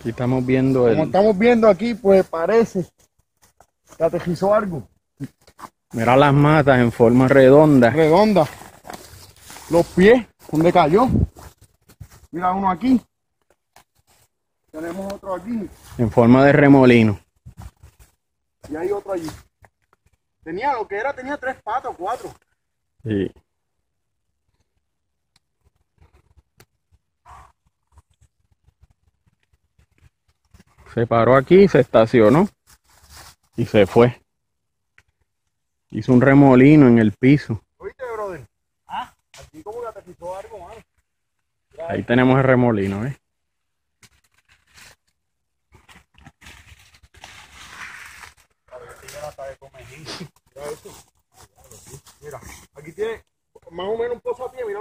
Aquí estamos viendo Como el. estamos viendo aquí, pues parece que aterrizó algo. Mira las matas en forma redonda. Redonda. Los pies, donde cayó. Mira uno aquí. Tenemos otro aquí. En forma de remolino. Y hay otro allí. Tenía lo que era, tenía tres patas, cuatro. Sí. Se paró aquí, se estacionó y se fue. Hizo un remolino en el piso. ¿Oíste, brother? Ah, aquí como que aterrizó algo, mano. Ahí tenemos el remolino, ¿eh? Mira. Mira, aquí tiene más o menos un pozo a pie, ahí.